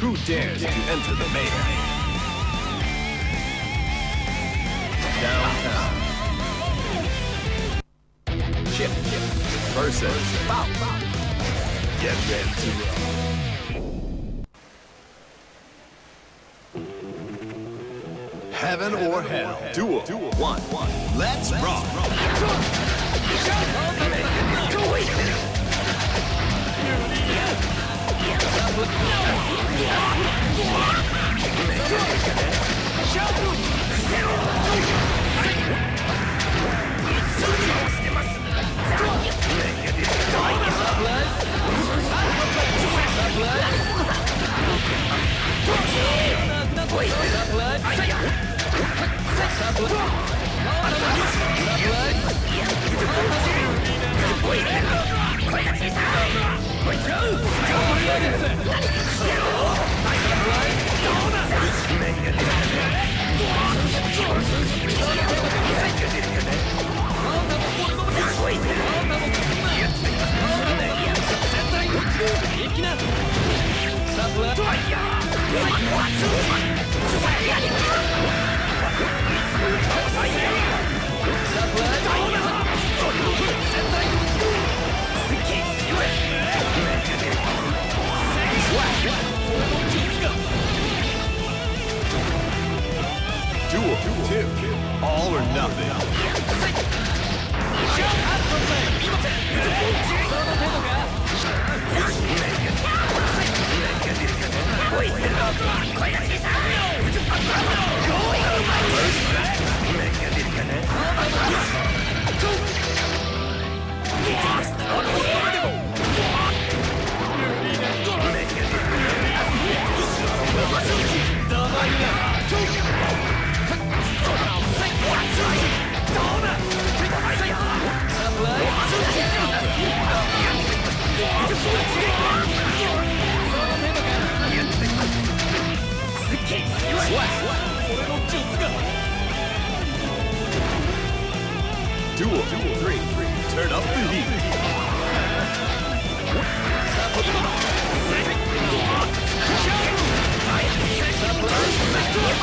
Who dares to enter the mayhem? Downtown. Chip versus Bout. Get ready to roll. Heaven or hell. Duel. One. Let's rock. Blood! Fire! Duel. Two. All or nothing. Duel. Three. Turn up the heat. Duel.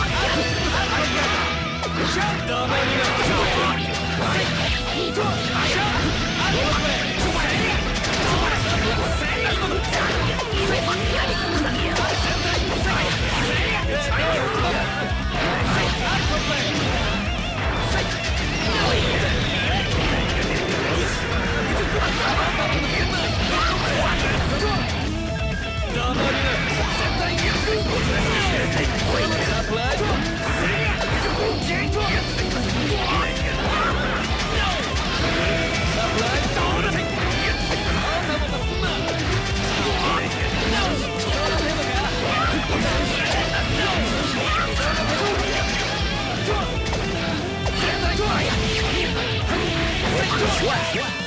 Four.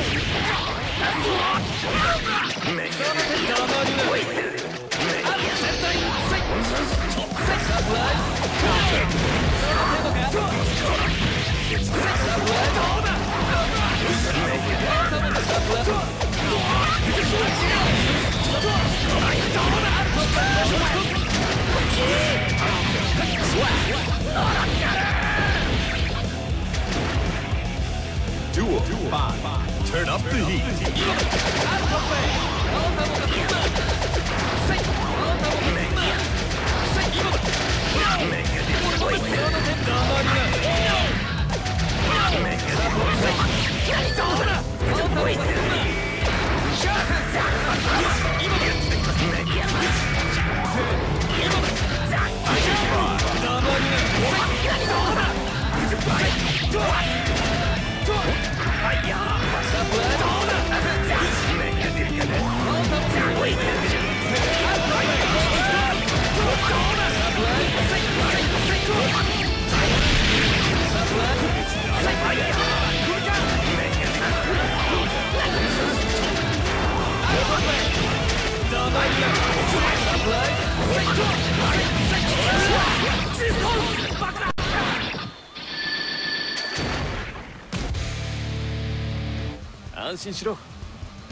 Duel. Five. Turn up the heat. Supply. 心しろ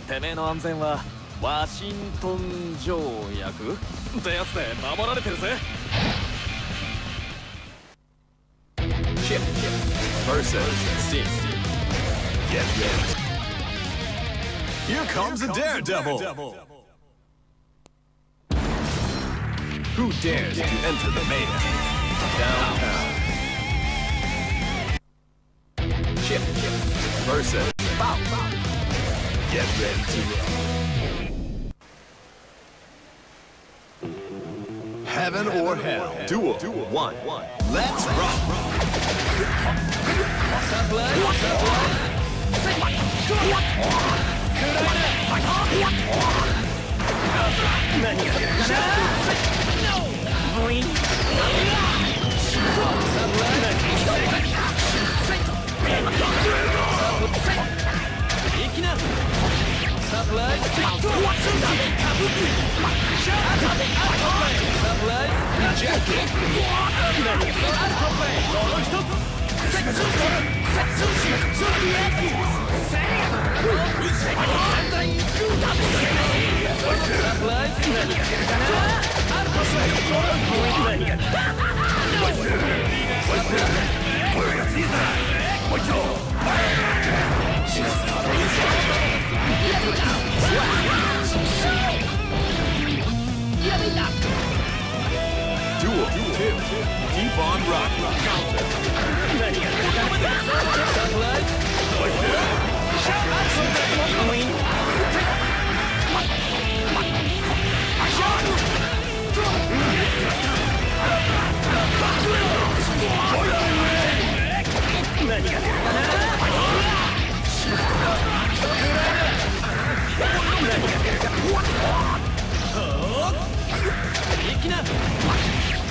てめえの安全はワシントン条約ってやつで守られてるぜ Chip versus Steam. Get ready. Here comes a daredevil. Who dares to enter the mayhem? Downtown. Chip versus Bow. Get ready to rock. Heaven, or, hell. hell. Duo. One. One. Let's rock. What's that play? What's that play? Could Trạng thái của chúng ta. Duel. Two. Keep on rocking. Counter.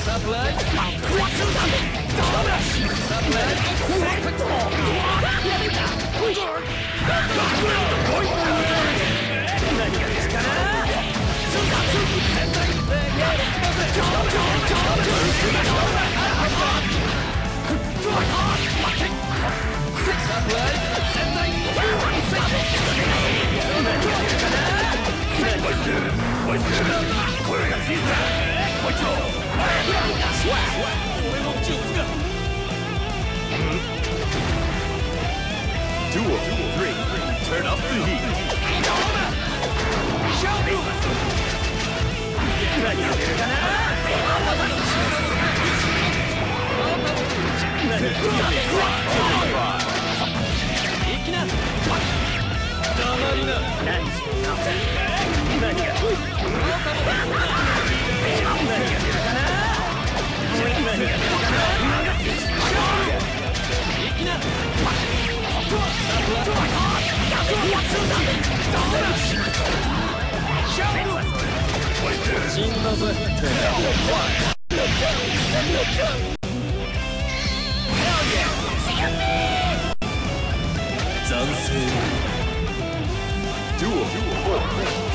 Supply! Supply! Duel. Three. Turn up the heat. Duel.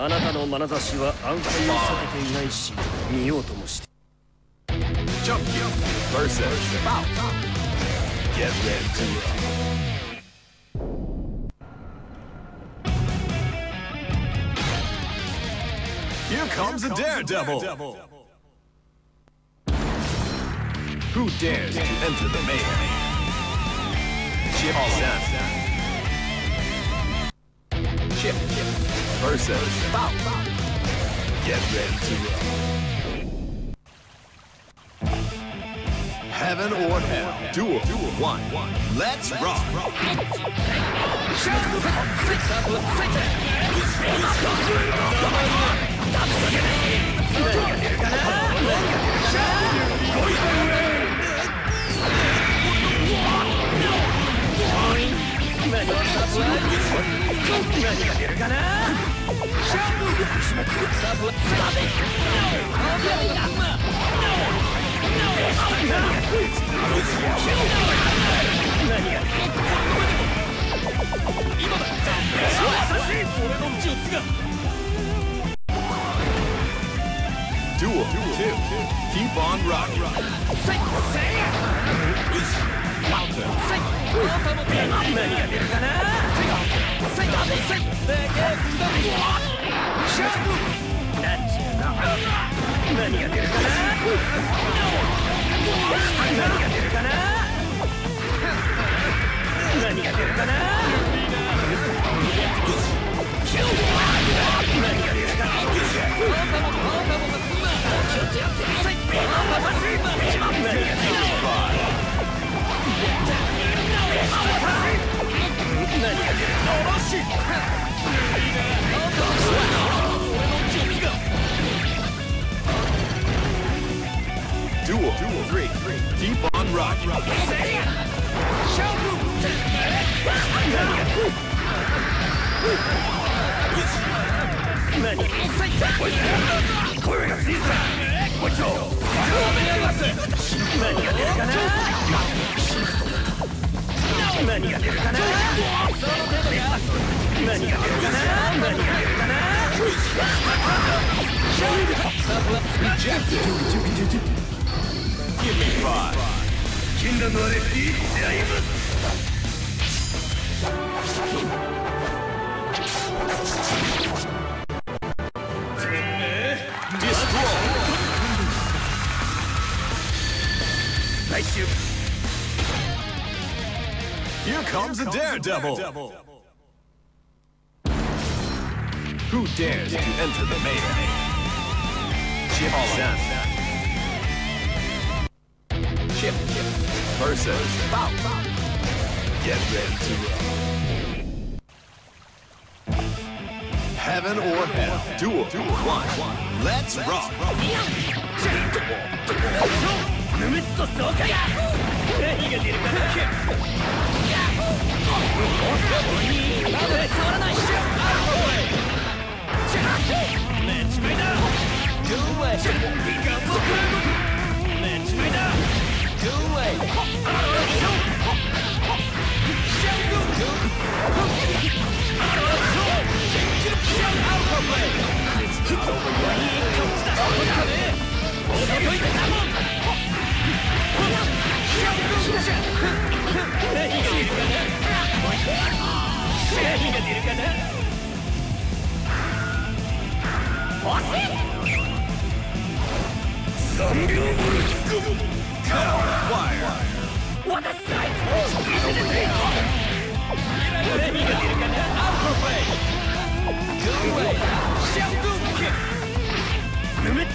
あなたの眼差しは暗黒に避けていないし見よ。うともして Here comes a daredevil. Who dares to enter the mayhem? Chip San. Chip versus Bow. Get ready to roll. Heaven or hell. Duel. Duel. One. One. Let's rock. 今だ。Duel. Duel. Two. Keep on rocking. Duel. Duel. Three. Keep on もう一度お願何が出るかな来週 Here comes a daredevil. Who dares to enter the melee? Chip San. Chip versus Bow. Get ready to roll. Heaven or hell. Duel. Duel. One. Let's rock. ぬむっと爽快何が出るかな何が出るかな三秒後 Fire. 渡すさい見せてくれ何が出るかなアウトフェイグーウェイシャングーキックぬめっと爽快 Duel. Two. Keep on rocking. 何が出るかな何が出るかな触らないで触らないでシャキッビンビンドランウェイ何が出るかなシュッテンゴシのツイ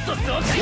ストゴシのツイ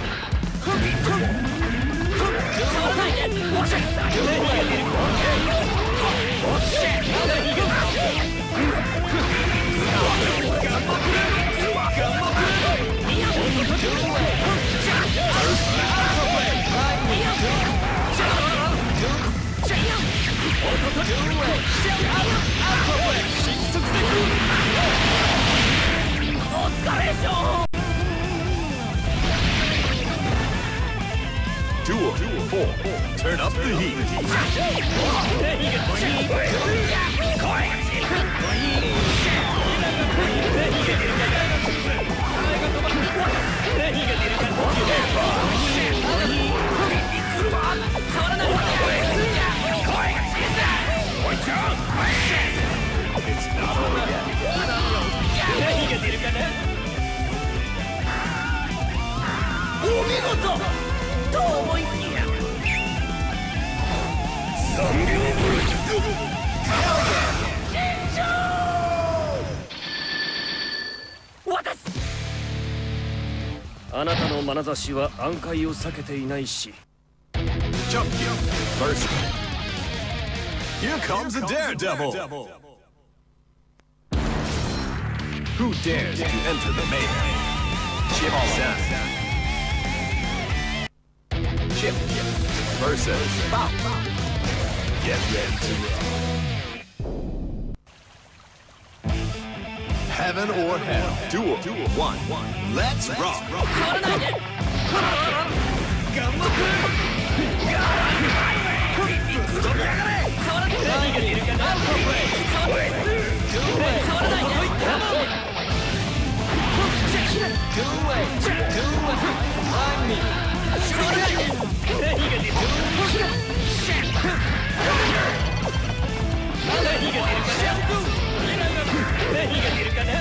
お疲れっしょキッシャキッ触らないで何が出るか four. Turn up the heat. It's not over yet. お見事と思いきや三秒渡すあなたの眼差しは暗海を避けていないし Jump kick. First. Here comes a daredevil. Who dares to enter the melee? Chip San. Chip versus Bow. Get ready to rock. Heaven or hell. Duel. One. Let's rock. 触らないで触らない何が出るかな？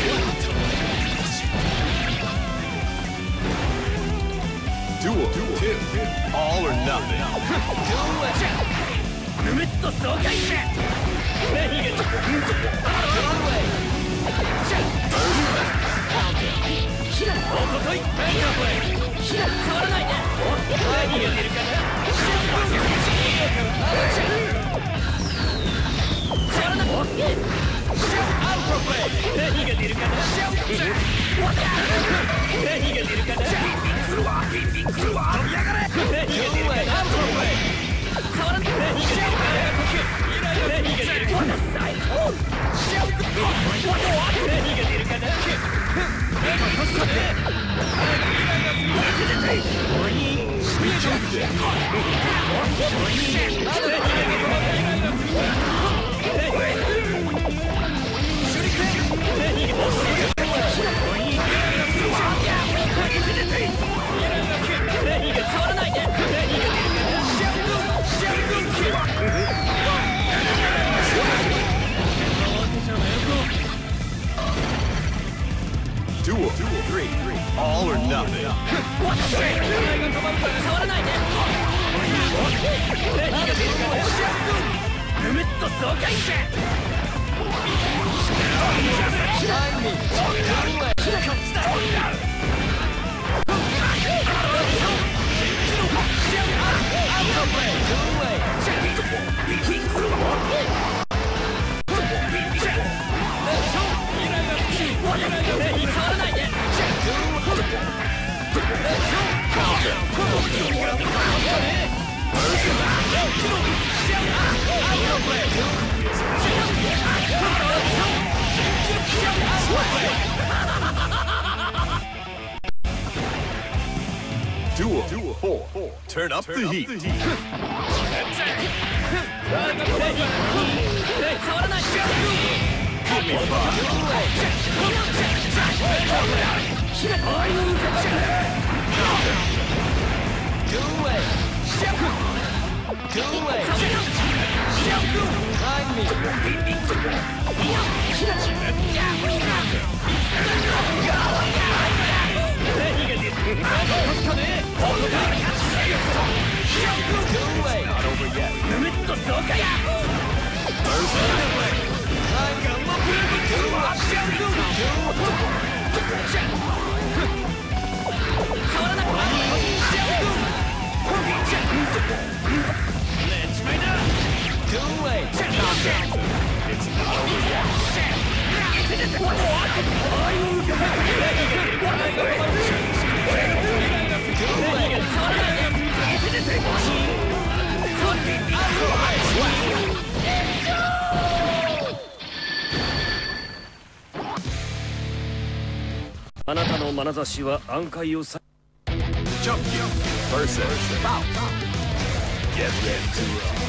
触らないで触らないで触らないで何が出る何が出るかな何が出るかなムムッと爽快じゃ何が出るかな触らんでこい何が出るかな Duel. Two. All or nothing. ムムッと爽快じゃ何が出るおととい触らないで何が出るかな触らない何が出るかな何が出るかな飛び上がれ何が出るかな何が出るかな何が出るかな何が出るかな Duel. Three. All or nothing. 触らな触らないで Duel. Four. Turn up the heat. 触らない何が Let's find out! あなたの眼差しは暗海をさ。Jump, jump, versus, bounce. Get ready to roll.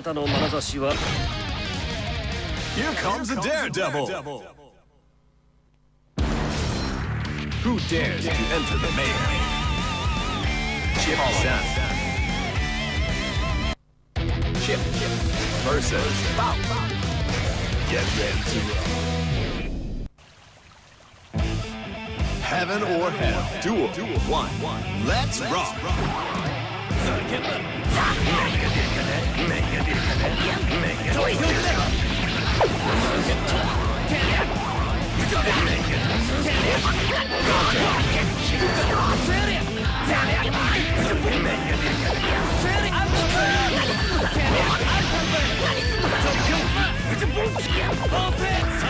なたの眼差しは Here comes a daredevil! Who dares to enter the maze? Chip Sound. Chip versus Bow. Get ready to roll. Heaven or hell, duel, one, let's rock! ね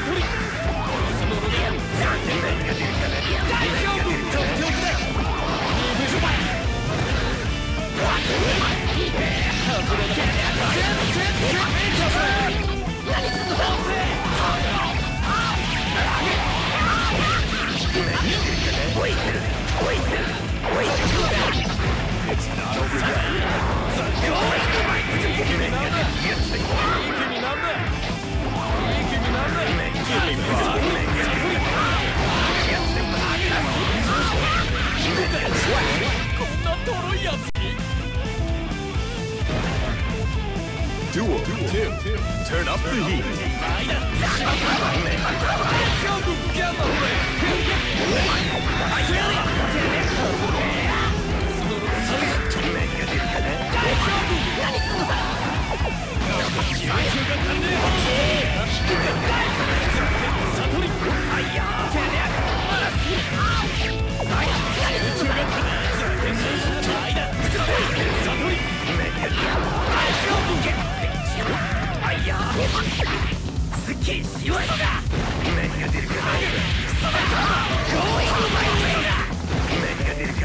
Not over yet. Duel 2. Turn up the heat. 何が出るか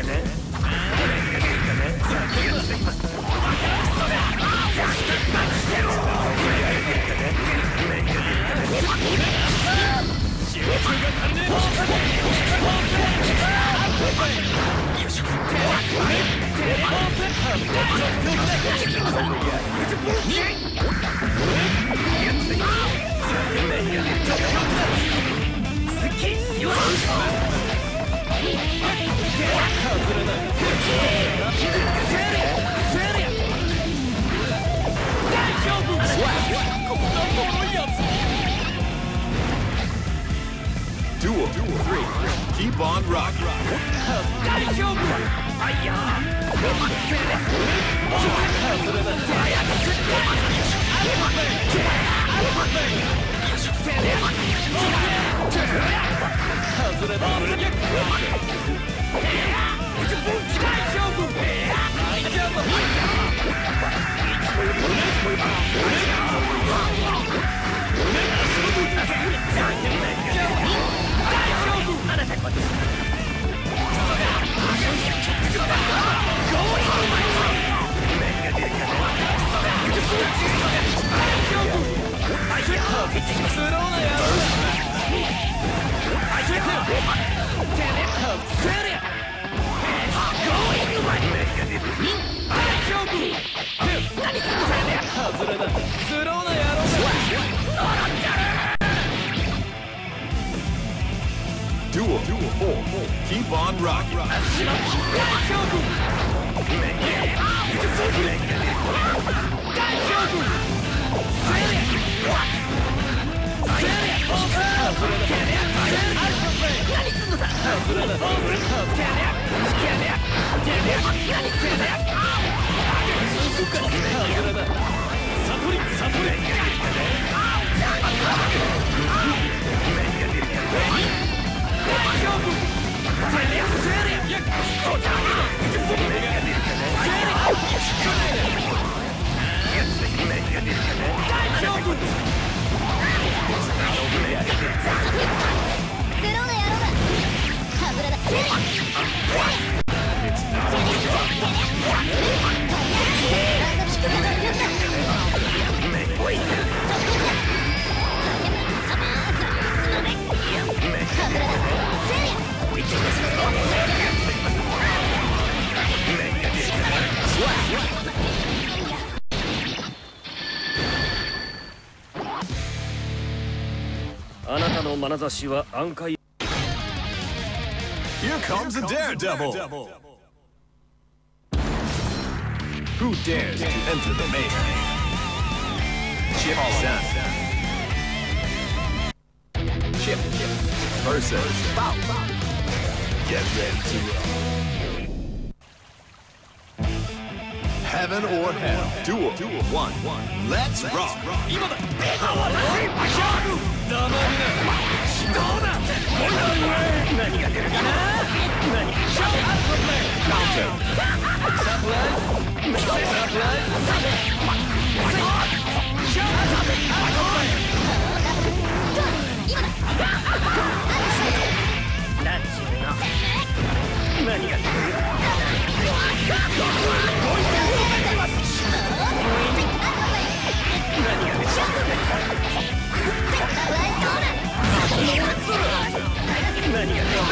な Set it! Set it! Slap! こんなボロいやつ Duel 3 Keep on rocking 大丈夫あいやー待ってそれだ早くすってあれまであれまでよしてれま外れだ大丈夫 眼差しは暗海 Here comes a daredevil. Who dares to enter the mayhem? Chip San. Chip versus Bow. Get ready to roll. Heaven or hell. Duel. Duel. One. One. Let's rock. 今だ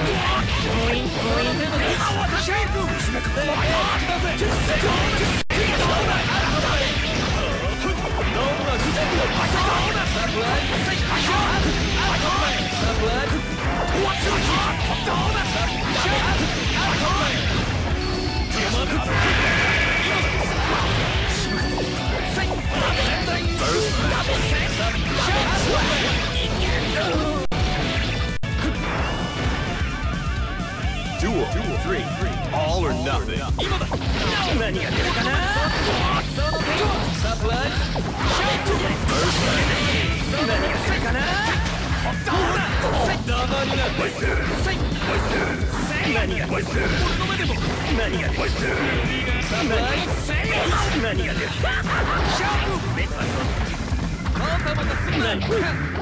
が出るかな Duel. All or nothing. 2 Duel. Three. All or nothing. 何が出るかなサプライズ何が出るかな黙りな何が出る何が出るサプライシャイズ何が出るかなシャープ何が出る何が出るかな何が出る Duel. All or nothing. 何が出る何が出るかなシャープシャープ何が出るシャープ何が出る何が出るかなシャープ何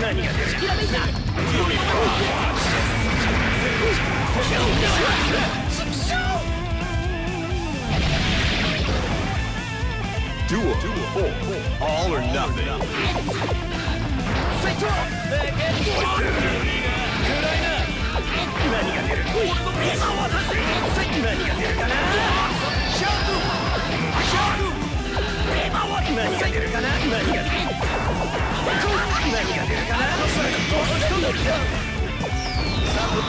何が出るかな何が出るかな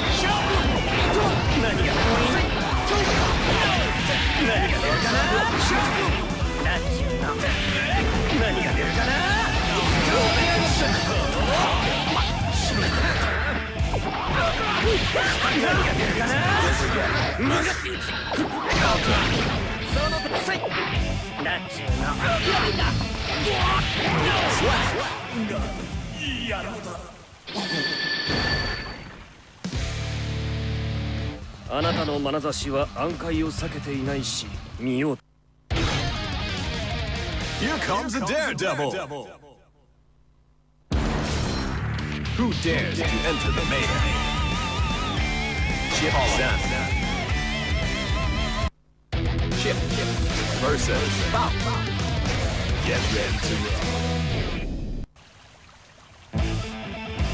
そのせいな？んちゅうのあなたの眼差しは暗海を避けていないし見よう Here comes a daredevil. Who dares to enter the melee? Chip Zan. Chip versus Bow. Get ready to roll.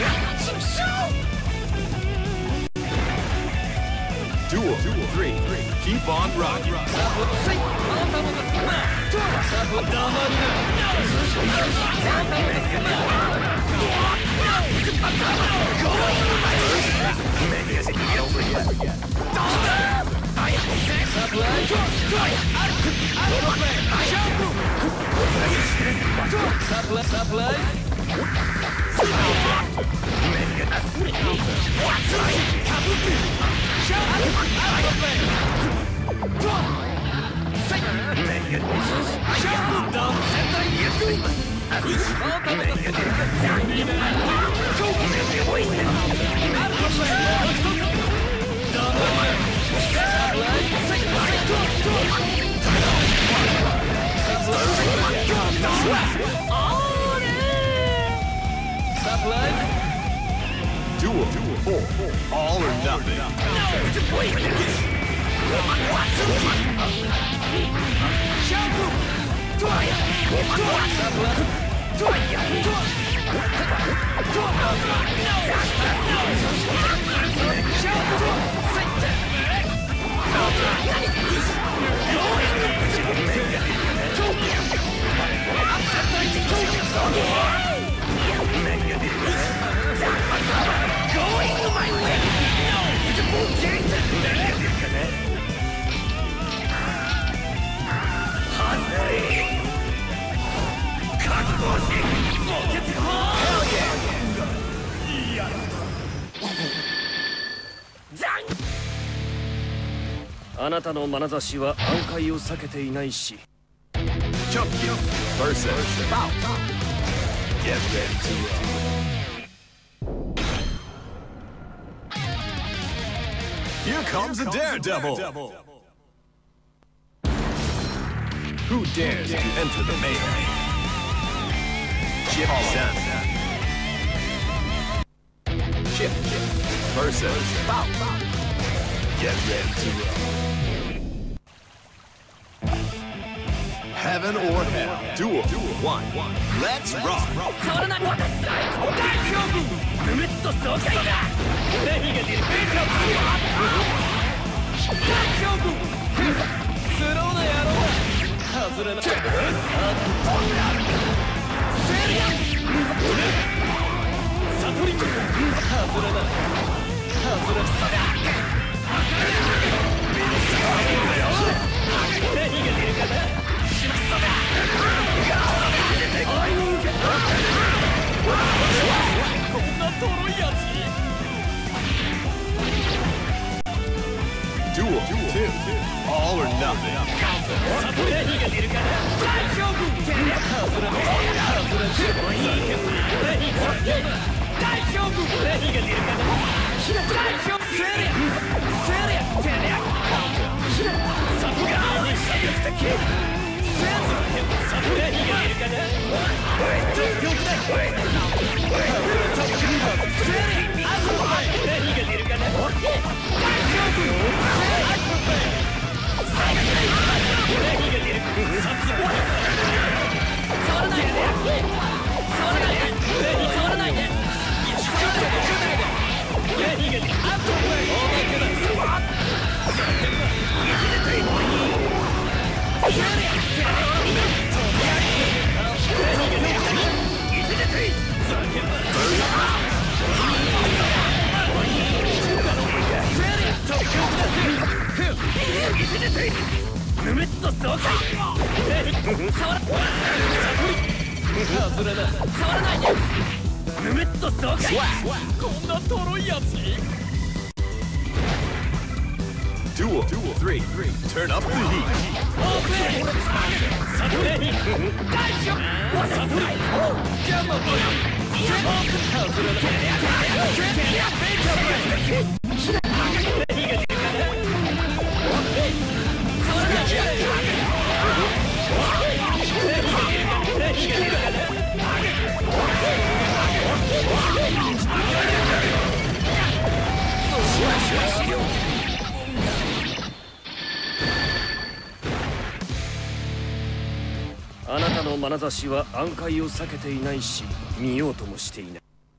Yeah! On rocking. せいあんたもがすなとさぶ黙りなサプライサプライサプライ Duel 4. All or nothing. あなたの眼差しは暗戒を避けていないし。Get ready to roll. Here comes a daredevil. Who dares to enter the mayhem? Chip Sen. Chip versus Bout. Get ready to roll. Heaven or hell. Duel. One. Let's rock. 変わらない大勝負ぬめっと爽快だ何が出るか大勝負スローな野郎だ外れなセリアサトリコ外れな外れ何が出るかな All or nothing. サト何が出るかぬめっと爽快こんなとろいやつ Duel. Three. Turn up the heat. オープあなたの眼差しは暗戒を避けていないし見ようともしていない。プ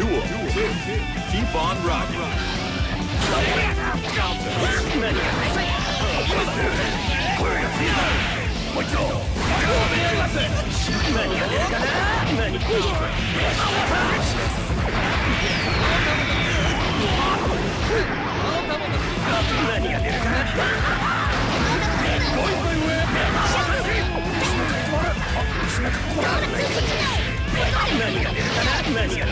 いきなサプライズいきな何が？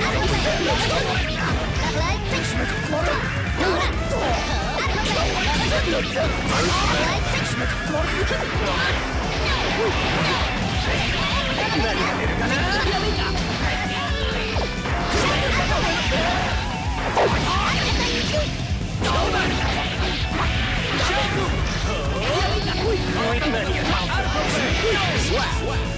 出るかなサ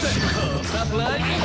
Supply!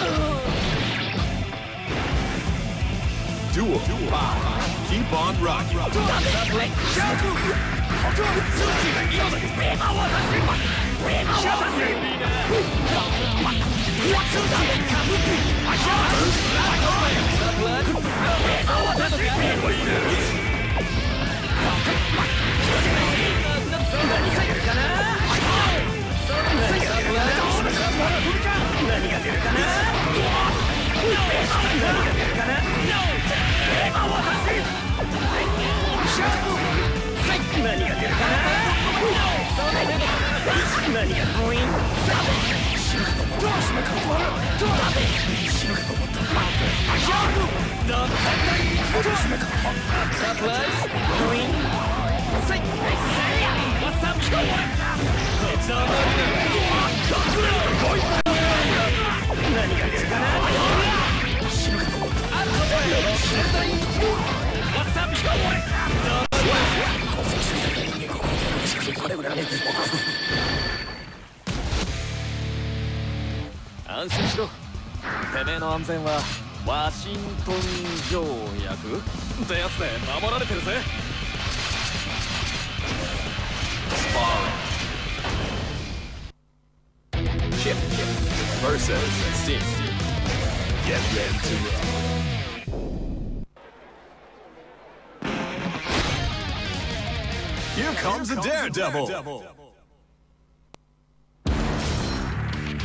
Oh! Duel. Keep on rocking. No! 何が出るかな安心しろ。てめえの安全はワシントン条約ってやつで守られてるぜ。スパー。レチップ VS スントエンツーラー Here comes a daredevil.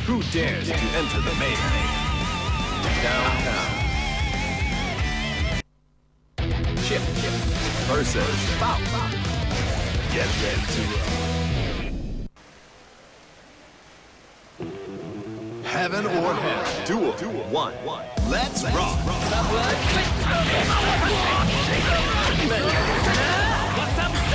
Who dares to enter the mayhem? Downtown. Chip versus Bow. Get ready to rock. Heaven or hell. Duel. One. Let's rock.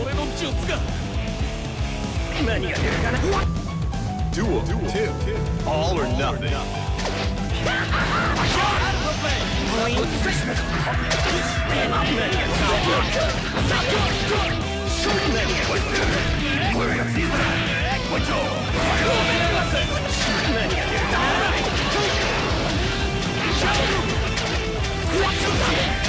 俺の術が Duel. Two. All or nothing. What's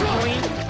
Point.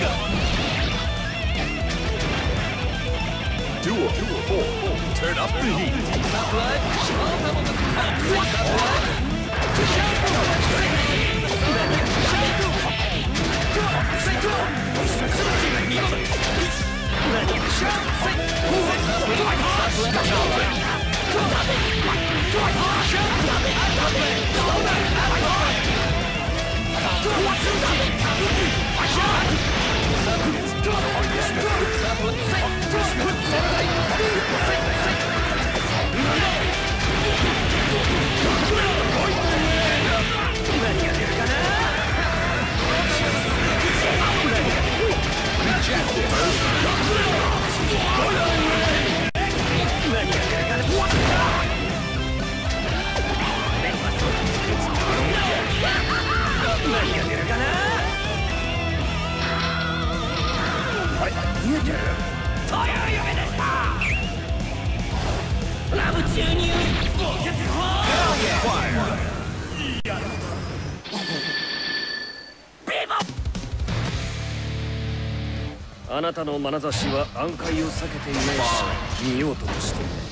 Four. Turn up the heat. Fire. ああなたの眼差しは暗海を避けていないし見ようともしていない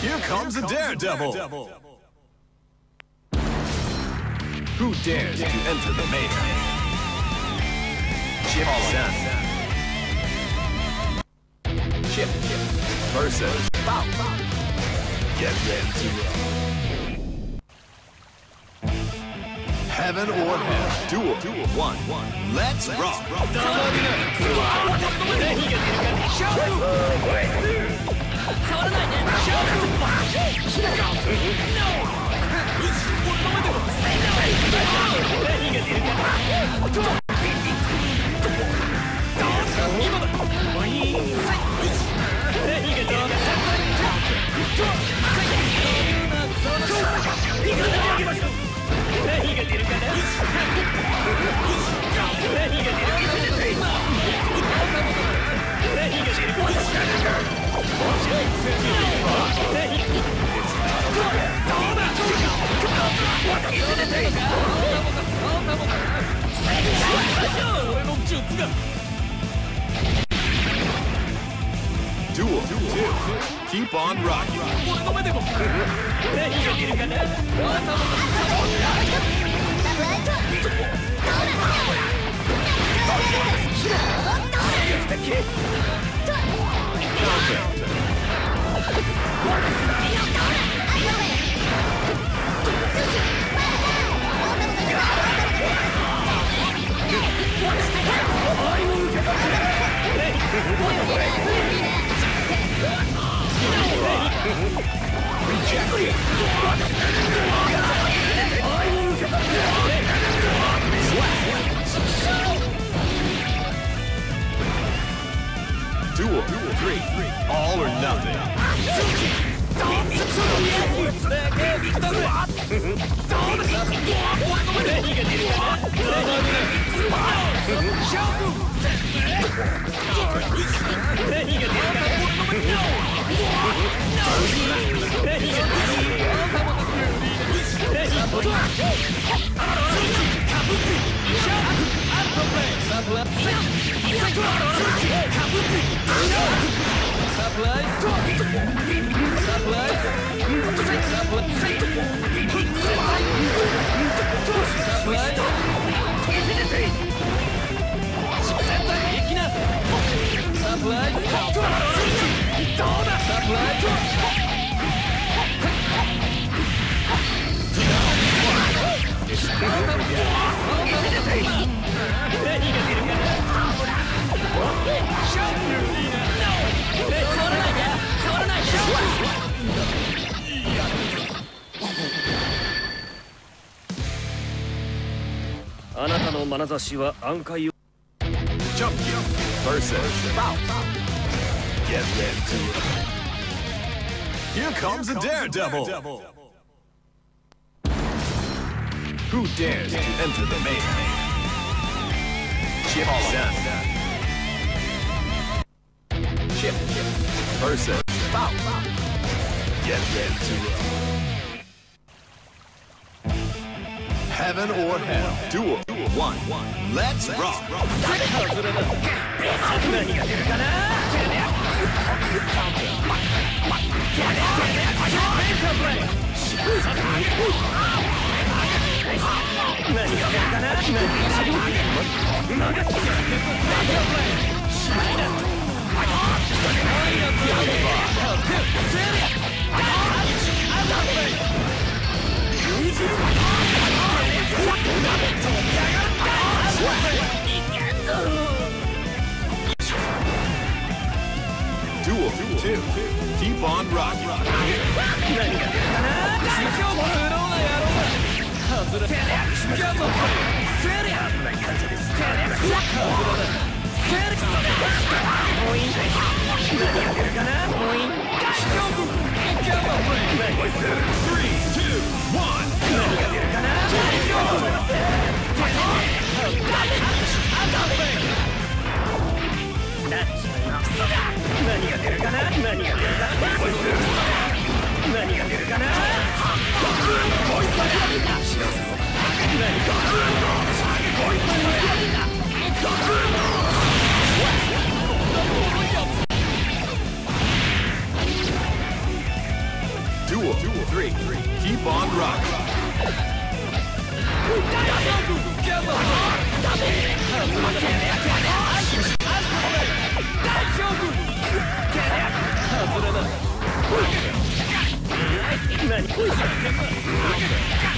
Here comes a daredevil. Who dares to enter the mayhem? Chip Sen. Chip versus Bow. Get ready to roll. Heaven or hell. Duel. Duel. One. One. Let's rock. 触ら俺の術が Duel. Keep on rocking. 眼差しは暗海を Jump kick. Versus. Get ready. Here comes a daredevil. Keep on rocking. Three, two, one. Duel. Three. Keep on rocking. 何が出るか何が出るかな何が出るかな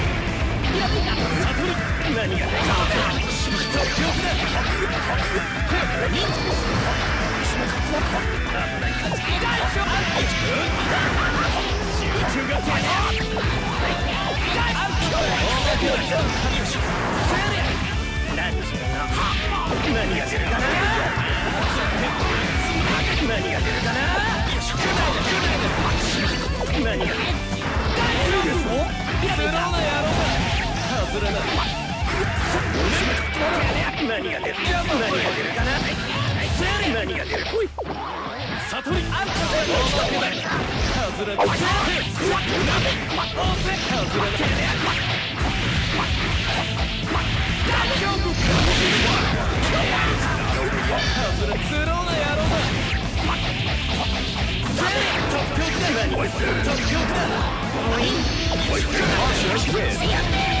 何が出るかな？Duel 4. Keep on rocking. 何が出るかな何が出るかな何が出るか何が出るかな何が出るかな何が出る何が出る何が出るかな何が出る来い 5. Keep on rocking. 何が出る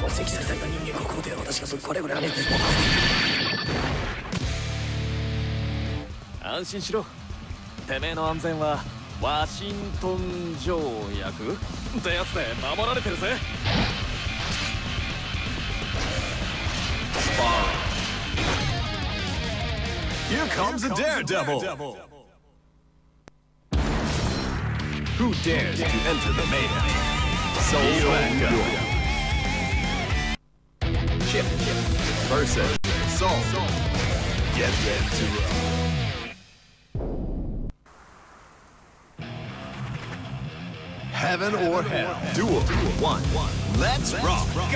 鉱石された人間国宝で私がそこれぐらい安心しろ。てめえの安全はワシントン条約？ってやつで守られてるぜ。Here comes a daredevil. Who dares to enter the mayhem? Soul Echo. Chip Chip versus Soul. Get ready to roll. Heaven or hell. Duel. One. Let's rock. Duel.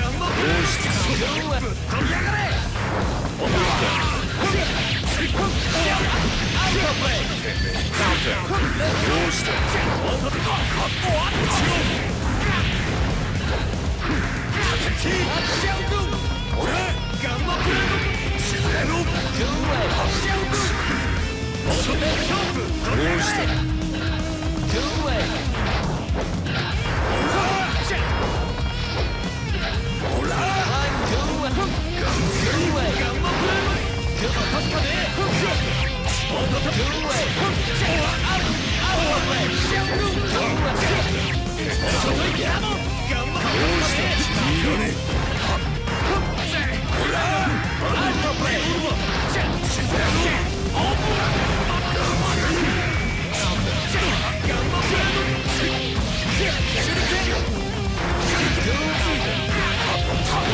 Two. All or nothing. four. Turn up the heat.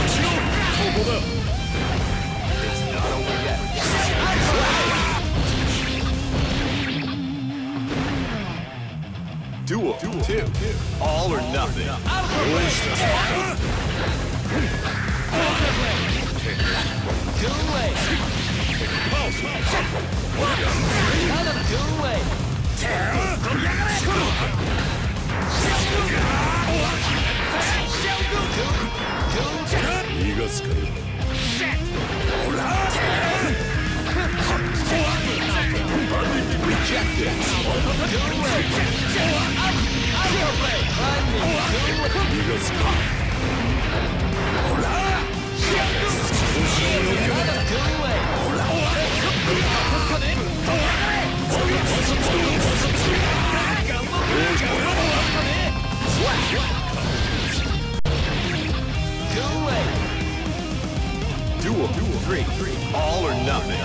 ボルカニックバイブの調子に乗り切っ逃がすかよほら逃がすかほらほらほら All or nothing.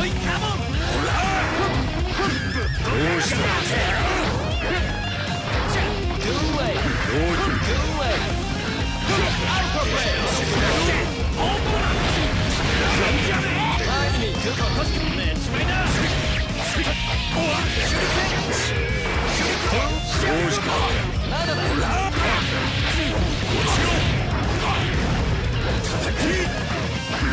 Shuriken! うした？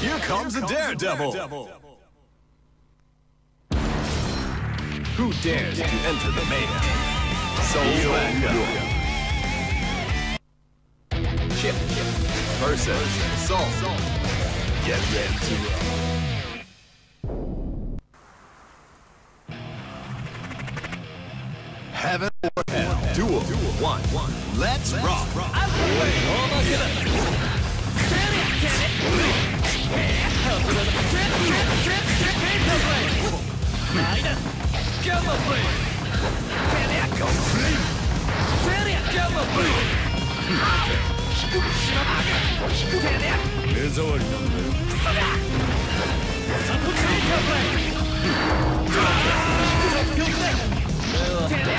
Here comes a daredevil! Who dares to enter the mayhem? So welcome! Chip, chip, person, Salt. Get ready to roll. Heaven or hell. Duel. One. One. Let's, Let's rock. rock. I'm Gamma Blade! Feria Gamma Blade! Feria Gamma Blade! Feria! 目障りなんだよ。そりゃサポカイカブレイ Double!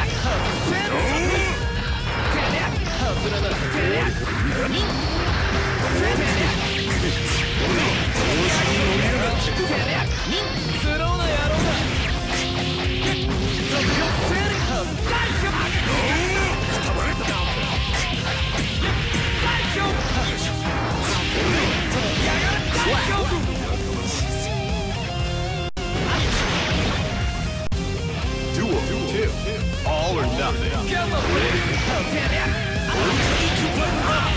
up! Come on! Oh, damn it! I'll take you one up!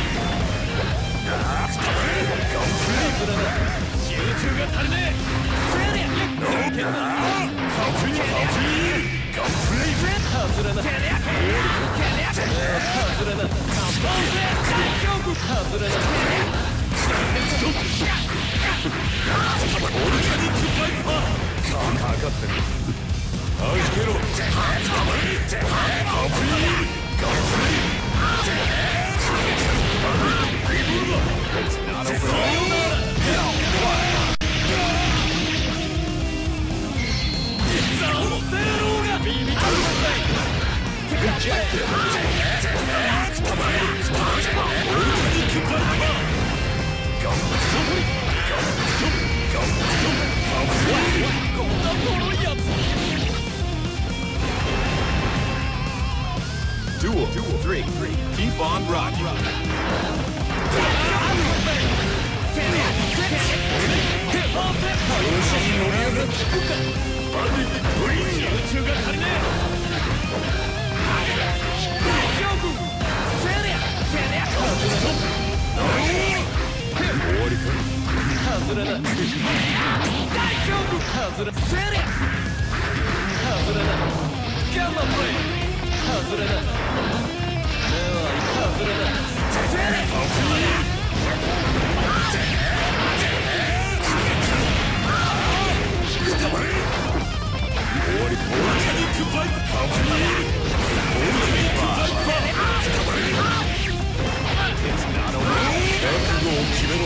Go sleep with him! 集中が足りねえそやりゃよっカフィーカフィーガンプレイフレッハズラなテレアテレアテレアハズラなカンボーゼ大丈夫ハズラなテレアストップオルガニックバイパーかかってるこんなとろい Duel, duel, three, three. Keep on rocking. Gamma Blade! 外れだ目は外れだ覚悟を決めろ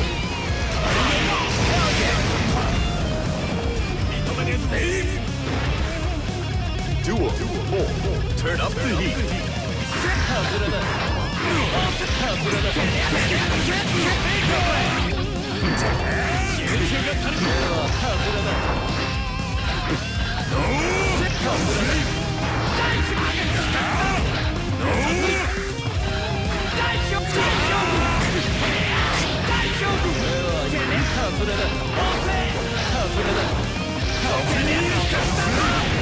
認めねえぞカニックバイブ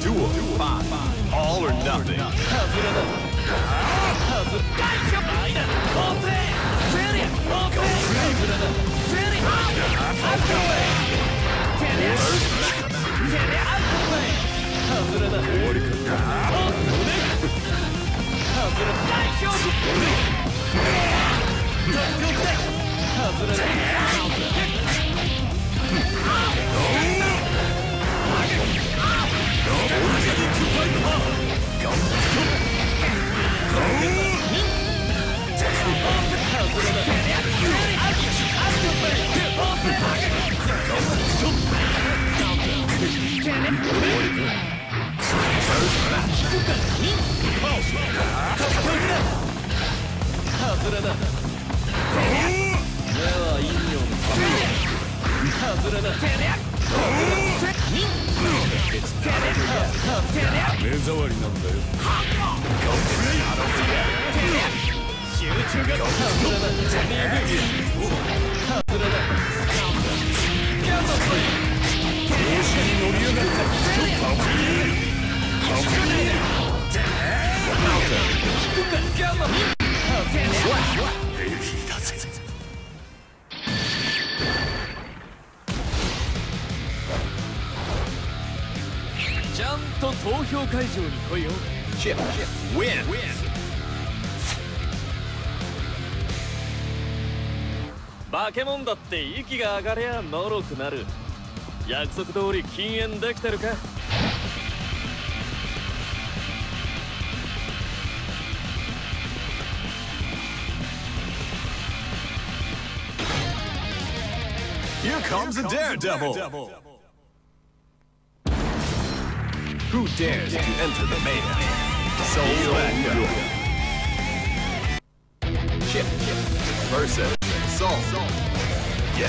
Duel. Five. All or nothing. 目ケモンだって息が上がりゃもろくなる。約束通り禁煙できてるか？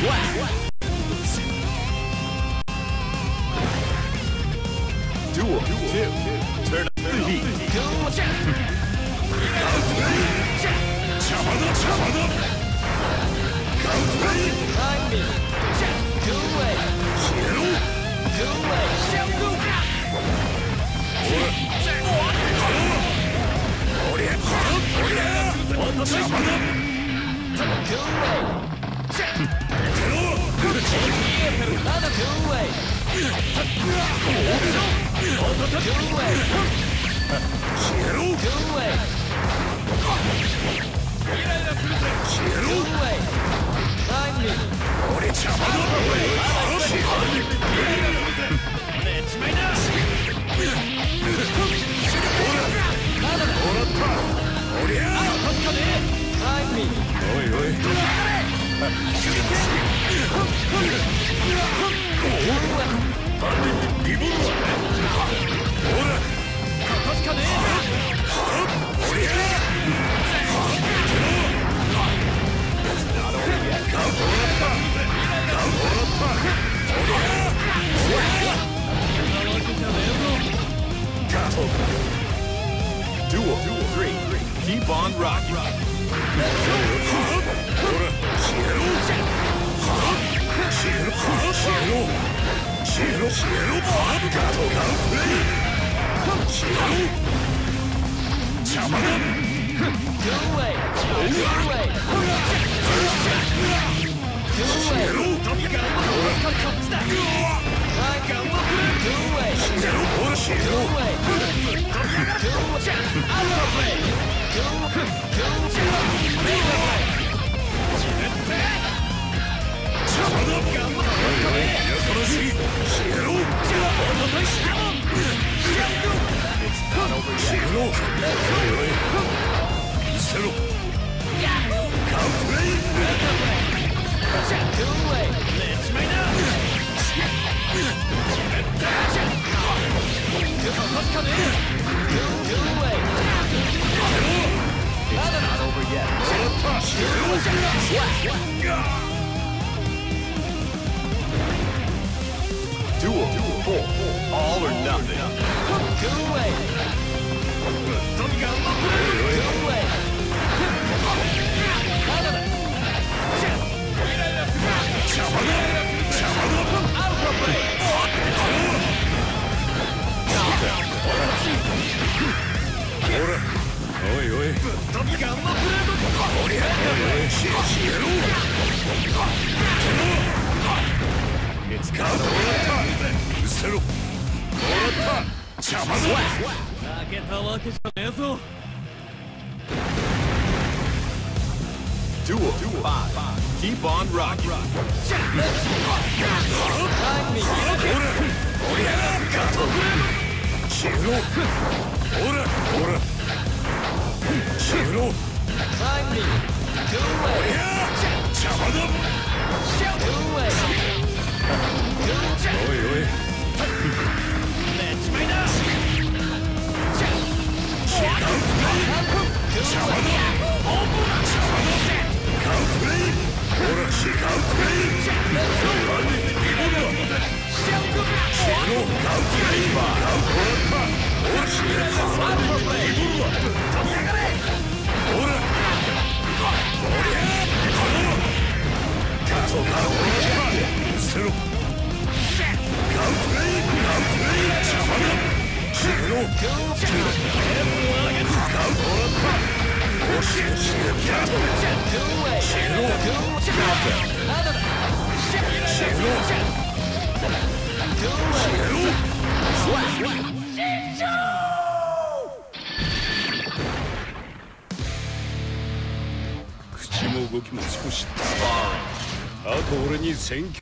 Duel. 選挙